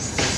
Peace.